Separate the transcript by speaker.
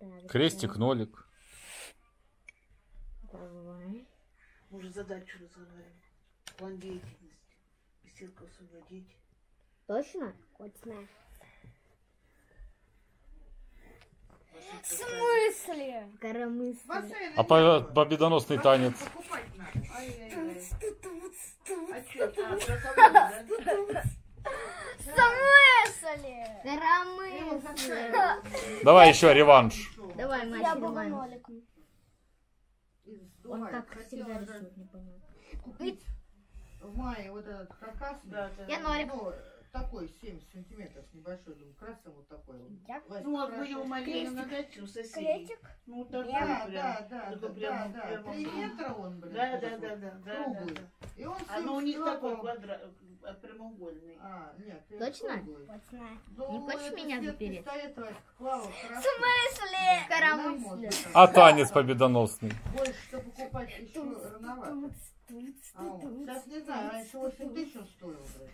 Speaker 1: А крестик.
Speaker 2: Нолик.
Speaker 3: Давай.
Speaker 4: Может, задачу разговаривать. План деятельности. Беседка освободить.
Speaker 3: Точно?
Speaker 1: Точно.
Speaker 4: Ваши
Speaker 1: В смысле?
Speaker 3: Коромыслие.
Speaker 2: А по- победоносный танец.
Speaker 4: А а?
Speaker 1: В смысле?
Speaker 3: Коромыслие.
Speaker 2: Давай еще реванш.
Speaker 3: Давай, матч
Speaker 1: Я был
Speaker 3: реванш.
Speaker 1: ноликом.
Speaker 3: Он
Speaker 4: Давай,
Speaker 3: как всегда рисует.
Speaker 4: Купить в мае вот этот каркас. Да, да.
Speaker 3: Я нолик.
Speaker 4: Ну, такой 70 сантиметров небольшой, думаю, красный вот такой.
Speaker 1: Я-
Speaker 5: Ну, вот
Speaker 4: хорошо.
Speaker 5: были у Марины на даче у соседей.
Speaker 1: Крестик.
Speaker 5: Ну, такой
Speaker 4: Да,
Speaker 5: прям.
Speaker 4: да, да, да,
Speaker 5: прям-
Speaker 4: да, да. Три метра он, блин.
Speaker 5: Да, да, да, да, да, да,
Speaker 4: круглый.
Speaker 5: да.
Speaker 4: И он
Speaker 5: А ну у них такой квадрат, а, прямоугольный.
Speaker 4: А, нет,
Speaker 3: Точно?
Speaker 4: Ну,
Speaker 3: Не хочешь меня запереть?
Speaker 1: В смысле?
Speaker 2: А танец победоносный.
Speaker 4: Больше-то покупать еще рановато. А сейчас не знаю, раньше 8 тысяч он стоил, блядь.